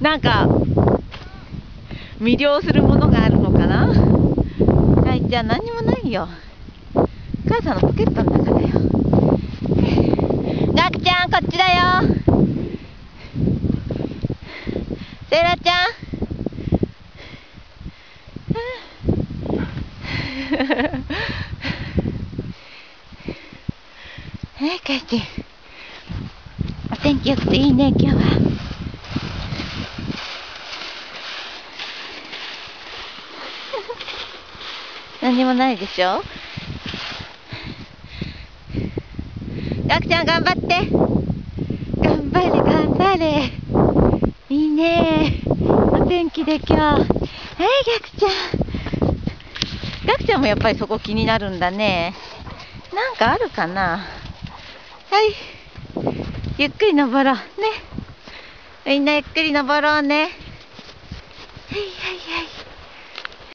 なんか魅了するものがあるのかな？はいじゃあ何もないよ。母さんのポケットの中だよ。ガッちゃんこっちだよ。セイラちゃんうん。はい、帰って。お天気良くていいね、今日は。何もないでしょ？ガクちゃん頑張って。頑張れ頑張れ。いいね。お天気で今日。はいガクちゃん。ガクちゃんもやっぱりそこ気になるんだね。なんかあるかな？はい。ゆっくり登ろうね。みんなゆっくり登ろうね。はいはいはい。